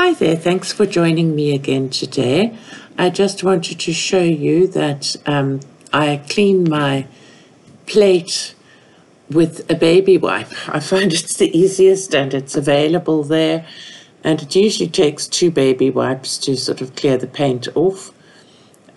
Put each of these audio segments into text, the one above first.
Hi there, thanks for joining me again today. I just wanted to show you that um, I clean my plate with a baby wipe. I find it's the easiest and it's available there. And it usually takes two baby wipes to sort of clear the paint off.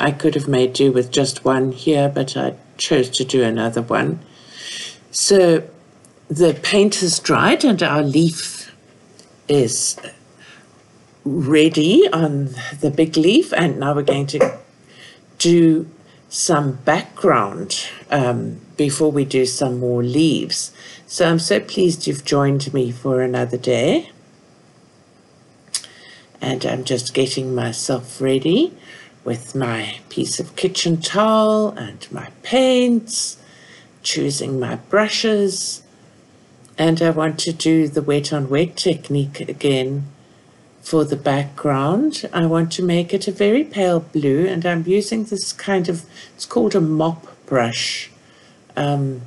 I could have made do with just one here, but I chose to do another one. So the paint has dried and our leaf is ready on the big leaf and now we're going to do some background um, before we do some more leaves. So I'm so pleased you've joined me for another day. And I'm just getting myself ready with my piece of kitchen towel and my paints, choosing my brushes, and I want to do the wet on wet technique again for the background. I want to make it a very pale blue and I'm using this kind of, it's called a mop brush um,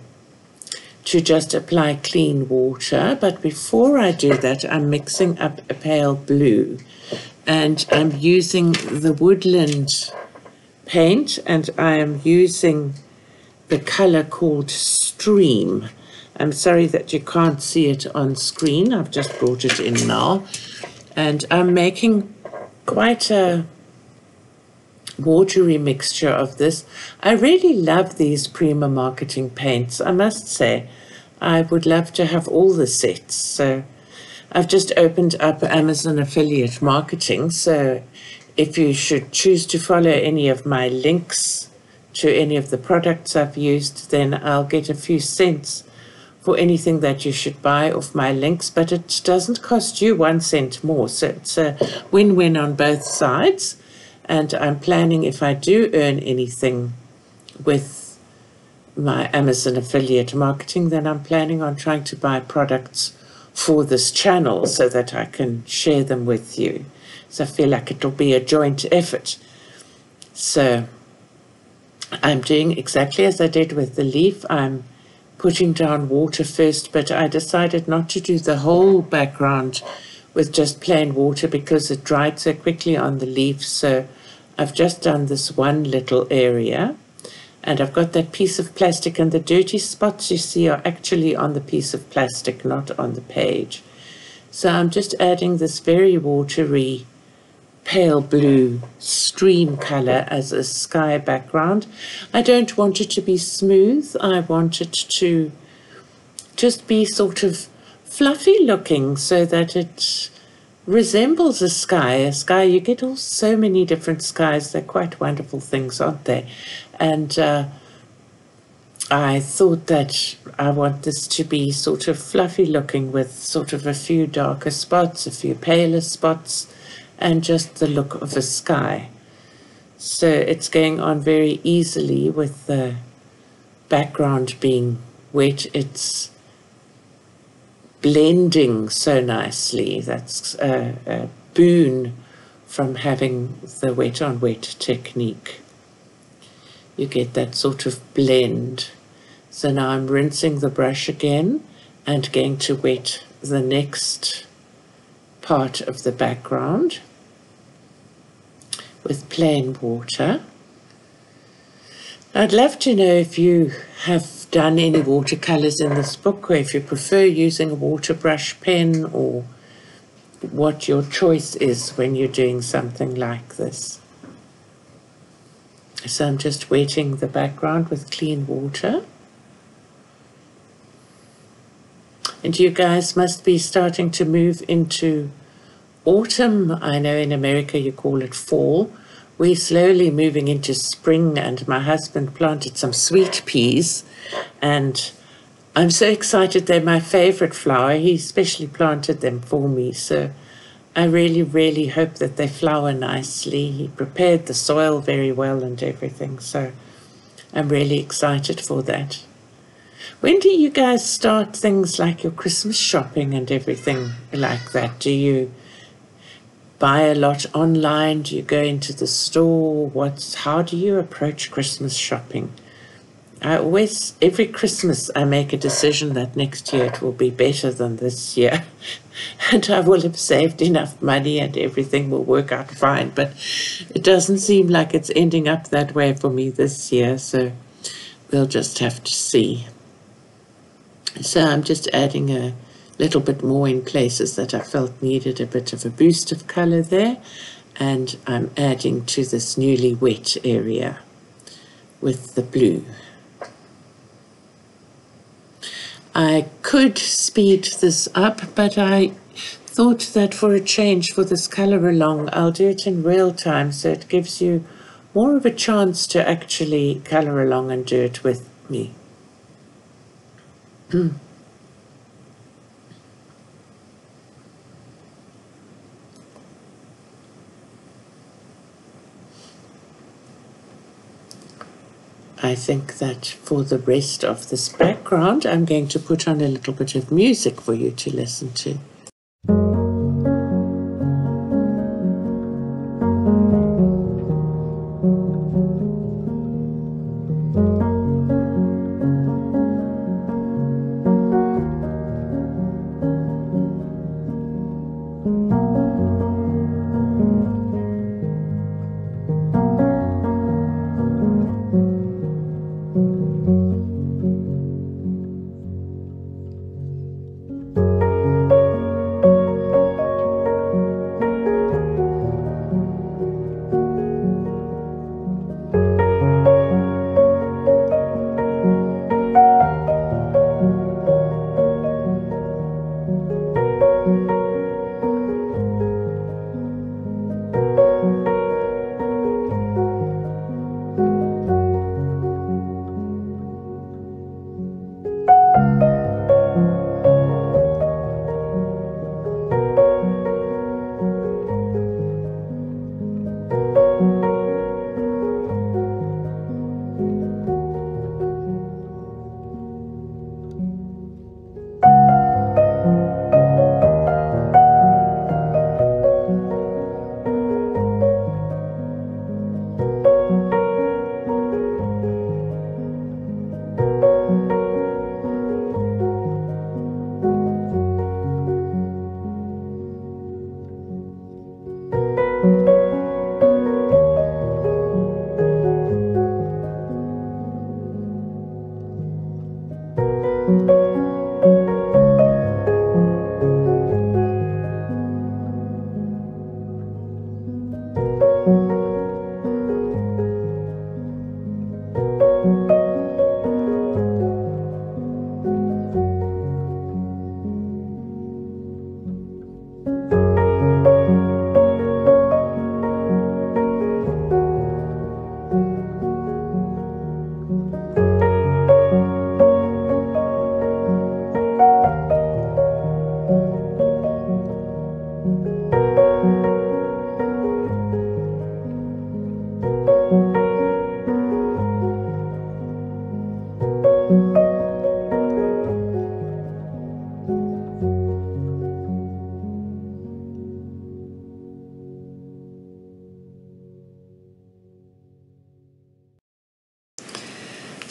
to just apply clean water. But before I do that, I'm mixing up a pale blue and I'm using the woodland paint and I am using the color called Stream. I'm sorry that you can't see it on screen. I've just brought it in now. And I'm making quite a watery mixture of this. I really love these Prima marketing paints, I must say. I would love to have all the sets. So I've just opened up Amazon affiliate marketing. So if you should choose to follow any of my links to any of the products I've used, then I'll get a few cents for anything that you should buy off my links, but it doesn't cost you one cent more. So it's a win win on both sides. And I'm planning if I do earn anything with my Amazon affiliate marketing, then I'm planning on trying to buy products for this channel so that I can share them with you. So I feel like it'll be a joint effort. So I'm doing exactly as I did with the leaf. I'm putting down water first, but I decided not to do the whole background with just plain water because it dried so quickly on the leaf. So I've just done this one little area and I've got that piece of plastic and the dirty spots you see are actually on the piece of plastic, not on the page. So I'm just adding this very watery pale blue stream color as a sky background. I don't want it to be smooth. I want it to just be sort of fluffy looking so that it resembles a sky. A sky, you get all so many different skies. They're quite wonderful things, aren't they? And uh, I thought that I want this to be sort of fluffy looking with sort of a few darker spots, a few paler spots, and just the look of the sky. So it's going on very easily with the background being wet. It's blending so nicely. That's a, a boon from having the wet on wet technique. You get that sort of blend. So now I'm rinsing the brush again and going to wet the next part of the background with plain water. I'd love to know if you have done any watercolours in this book or if you prefer using a water brush pen or what your choice is when you're doing something like this. So I'm just wetting the background with clean water. And you guys must be starting to move into autumn, I know in America you call it fall. We're slowly moving into spring, and my husband planted some sweet peas, and I'm so excited. They're my favorite flower. He especially planted them for me, so I really, really hope that they flower nicely. He prepared the soil very well and everything, so I'm really excited for that. When do you guys start things like your Christmas shopping and everything like that? Do you buy a lot online? Do you go into the store? What's how do you approach Christmas shopping? I always, every Christmas, I make a decision that next year it will be better than this year. and I will have saved enough money and everything will work out fine. But it doesn't seem like it's ending up that way for me this year. So we'll just have to see. So I'm just adding a little bit more in places that I felt needed a bit of a boost of color there. And I'm adding to this newly wet area with the blue. I could speed this up, but I thought that for a change for this color along, I'll do it in real time so it gives you more of a chance to actually color along and do it with me. I think that for the rest of this background, I'm going to put on a little bit of music for you to listen to.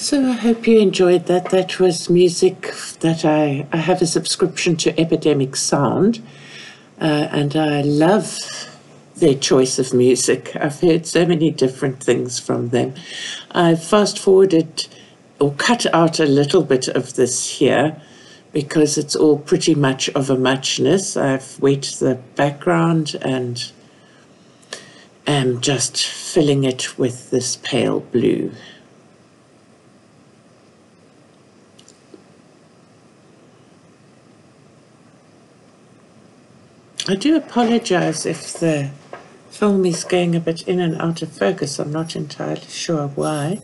So I hope you enjoyed that. That was music that I, I have a subscription to Epidemic Sound, uh, and I love their choice of music. I've heard so many different things from them. I fast forwarded or cut out a little bit of this here because it's all pretty much of a muchness. I've wet the background and am just filling it with this pale blue. I do apologize if the film is going a bit in and out of focus. I'm not entirely sure why.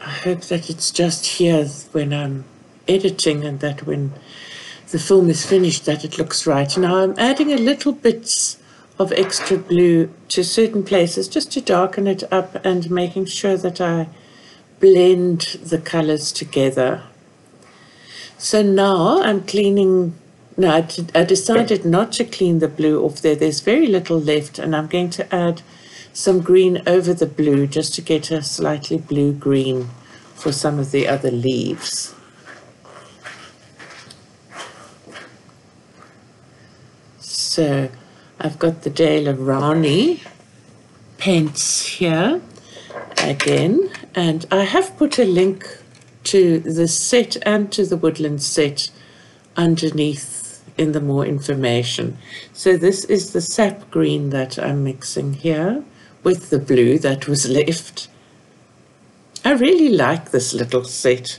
I hope that it's just here when I'm editing and that when the film is finished that it looks right. Now I'm adding a little bits of extra blue to certain places just to darken it up and making sure that I blend the colors together. So now I'm cleaning no, I, decided not to clean the blue off there. There's very little left, and I'm going to add some green over the blue just to get a slightly blue-green for some of the other leaves. So I've got the Daler Rowney paints here again, and I have put a link to the set and to the woodland set underneath in the more information. So this is the sap green that I'm mixing here with the blue that was left. I really like this little set.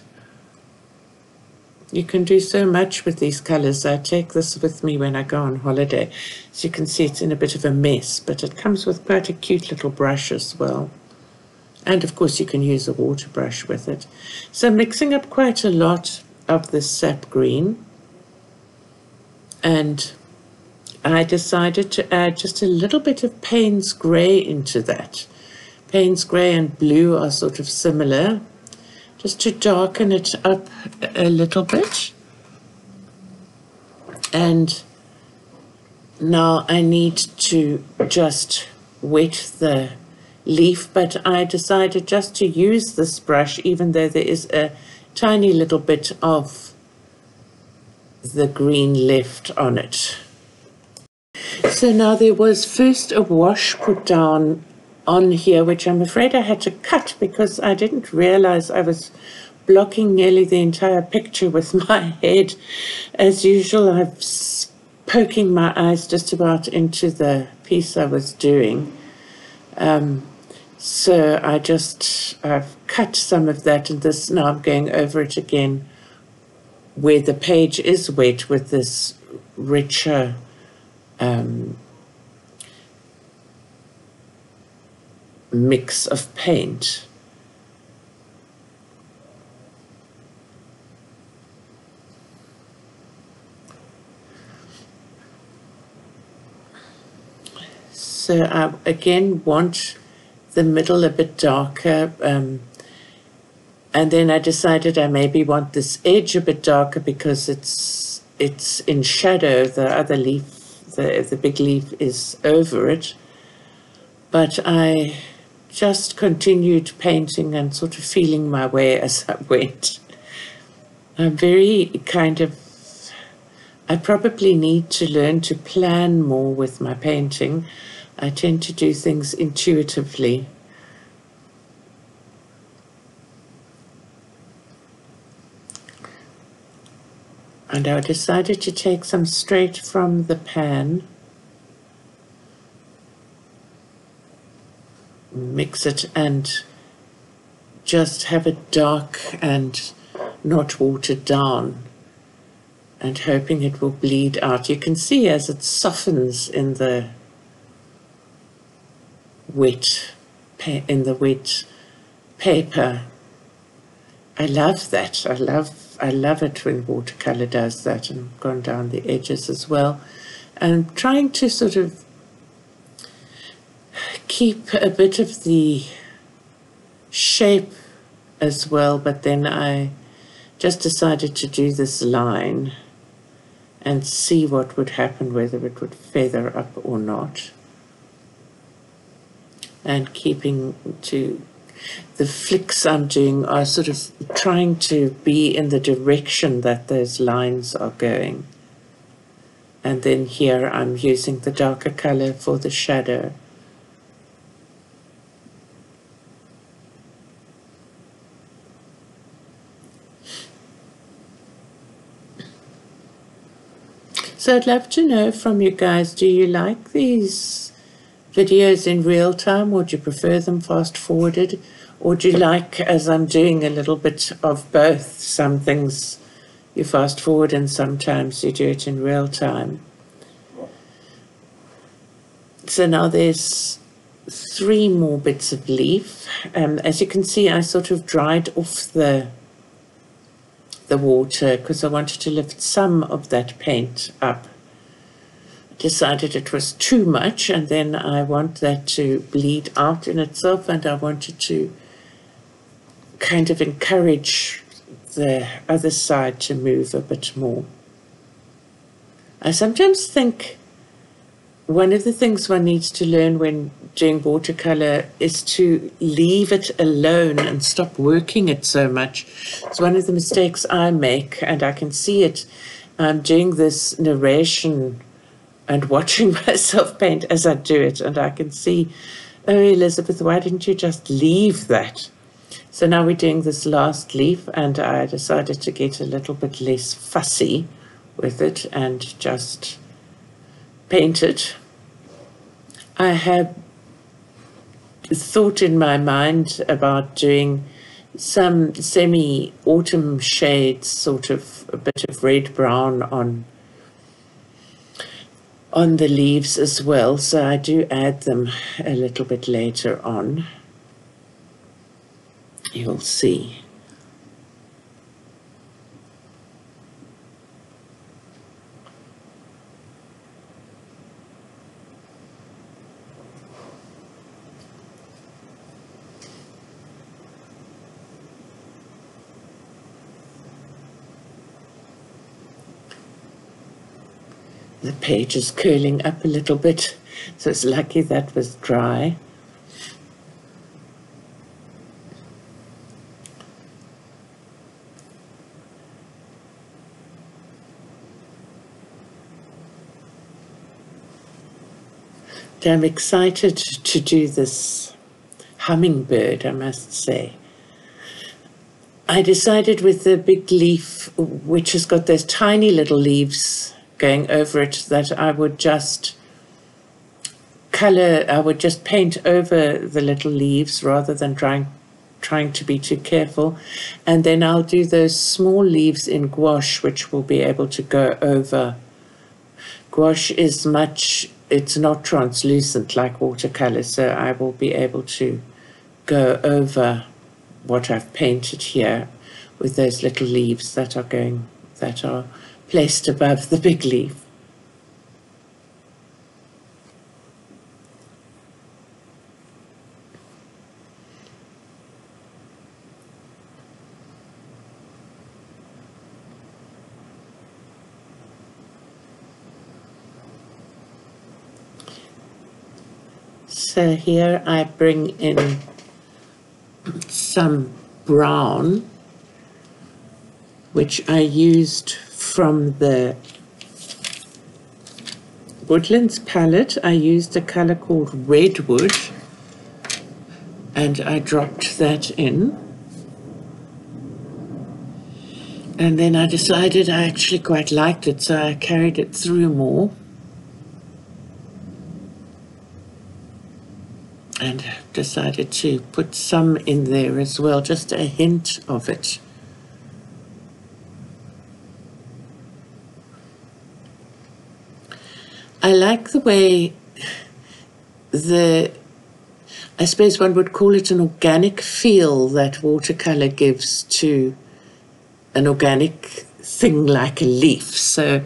You can do so much with these colours. I take this with me when I go on holiday. As you can see, it's in a bit of a mess, but it comes with quite a cute little brush as well. And of course, you can use a water brush with it. So mixing up quite a lot of this sap green. And I decided to add just a little bit of Payne's grey into that. Payne's grey and blue are sort of similar just to darken it up a little bit. And now I need to just wet the leaf, but I decided just to use this brush, even though there is a tiny little bit of the green left on it. So now there was first a wash put down on here, which I'm afraid I had to cut because I didn't realize I was blocking nearly the entire picture with my head. As usual, I'm poking my eyes just about into the piece I was doing. Um, so I just, I've cut some of that and this, now I'm going over it again where the page is wet with this richer um, mix of paint. So I again want the middle a bit darker. Um, and then I decided I maybe want this edge a bit darker because it's it's in shadow. The other leaf, the, the big leaf is over it. But I just continued painting and sort of feeling my way as I went. I'm very kind of, I probably need to learn to plan more with my painting. I tend to do things intuitively. And I decided to take some straight from the pan mix it and just have it dark and not watered down and hoping it will bleed out. You can see as it softens in the wet in the wet paper. I love that. I love I love it when watercolor does that and gone down the edges as well. And trying to sort of keep a bit of the shape as well, but then I just decided to do this line and see what would happen, whether it would feather up or not. And keeping to the flicks I'm doing are sort of trying to be in the direction that those lines are going. And then here I'm using the darker color for the shadow. So I'd love to know from you guys, do you like these videos in real time or do you prefer them fast forwarded? Or do you like, as I'm doing, a little bit of both? Some things you fast forward and sometimes you do it in real time. So now there's three more bits of leaf. Um, as you can see, I sort of dried off the the water because I wanted to lift some of that paint up. Decided it was too much and then I want that to bleed out in itself and I wanted to kind of encourage the other side to move a bit more. I sometimes think one of the things one needs to learn when doing watercolor is to leave it alone and stop working it so much. It's one of the mistakes I make, and I can see it. I'm doing this narration and watching myself paint as I do it, and I can see, oh, Elizabeth, why didn't you just leave that? So now we're doing this last leaf, and I decided to get a little bit less fussy with it and just paint it. I have thought in my mind about doing some semi autumn shades, sort of a bit of red brown on on the leaves as well. So I do add them a little bit later on. You'll see. The page is curling up a little bit, so it's lucky that was dry. I'm excited to do this hummingbird, I must say. I decided with the big leaf, which has got those tiny little leaves going over it that I would just color, I would just paint over the little leaves rather than trying trying to be too careful. And then I'll do those small leaves in gouache, which will be able to go over. Gouache is much, it's not translucent like watercolor, so I will be able to go over what I've painted here with those little leaves that are going, that are placed above the big leaf. So here I bring in some brown, which I used from the Woodlands palette, I used a color called Redwood and I dropped that in. And then I decided I actually quite liked it, so I carried it through more. And decided to put some in there as well, just a hint of it. I like the way the, I suppose one would call it an organic feel that watercolor gives to an organic thing like a leaf. So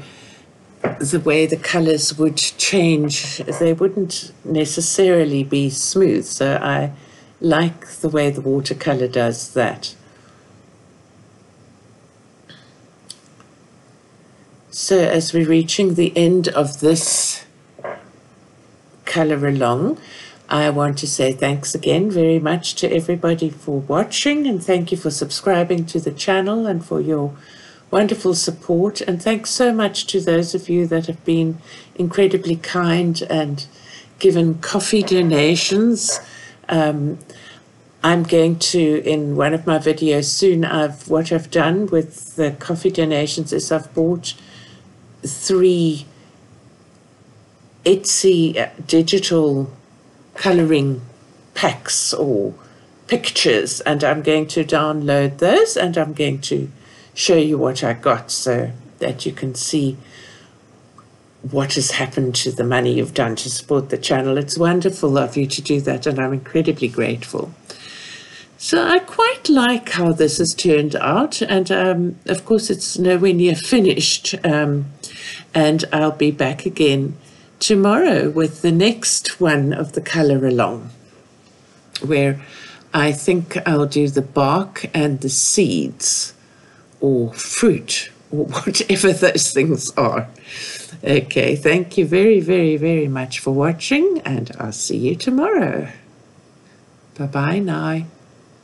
the way the colors would change, they wouldn't necessarily be smooth. So I like the way the watercolor does that. So as we're reaching the end of this colour along, I want to say thanks again very much to everybody for watching and thank you for subscribing to the channel and for your wonderful support and thanks so much to those of you that have been incredibly kind and given coffee donations. Um, I'm going to, in one of my videos soon, I've what I've done with the coffee donations is I've bought three Etsy uh, digital coloring packs or pictures and I'm going to download those and I'm going to show you what I got so that you can see what has happened to the money you've done to support the channel. It's wonderful of you to do that and I'm incredibly grateful. So I quite like how this has turned out, and um, of course it's nowhere near finished. Um, and I'll be back again tomorrow with the next one of the colour along, where I think I'll do the bark and the seeds or fruit or whatever those things are. Okay, thank you very, very, very much for watching, and I'll see you tomorrow. Bye bye now.